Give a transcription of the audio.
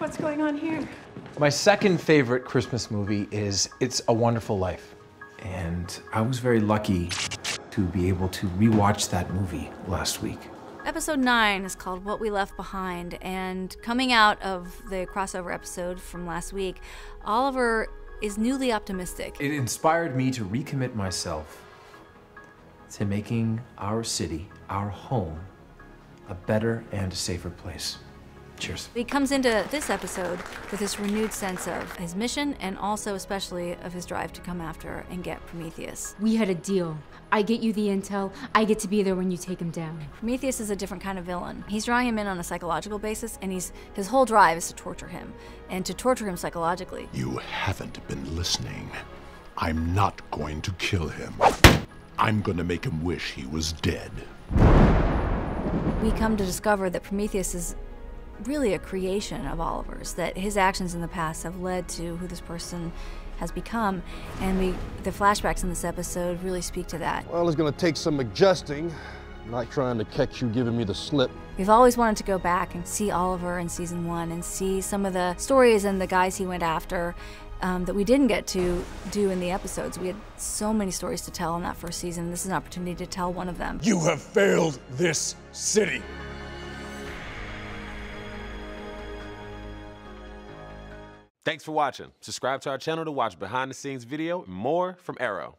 What's going on here? My second favorite Christmas movie is It's a Wonderful Life. And I was very lucky to be able to rewatch that movie last week. Episode 9 is called What We Left Behind, and coming out of the crossover episode from last week, Oliver is newly optimistic. It inspired me to recommit myself to making our city, our home, a better and safer place. Cheers. He comes into this episode with this renewed sense of his mission and also, especially, of his drive to come after and get Prometheus. We had a deal. I get you the intel, I get to be there when you take him down. Prometheus is a different kind of villain. He's drawing him in on a psychological basis, and he's his whole drive is to torture him and to torture him psychologically. You haven't been listening. I'm not going to kill him. I'm going to make him wish he was dead. We come to discover that Prometheus is really a creation of Oliver's, that his actions in the past have led to who this person has become, and we the flashbacks in this episode really speak to that. Well, it's gonna take some adjusting. Not trying to catch you giving me the slip. We've always wanted to go back and see Oliver in season one and see some of the stories and the guys he went after um, that we didn't get to do in the episodes. We had so many stories to tell in that first season. This is an opportunity to tell one of them. You have failed this city. Thanks for watching. Subscribe to our channel to watch behind the scenes video and more from Arrow.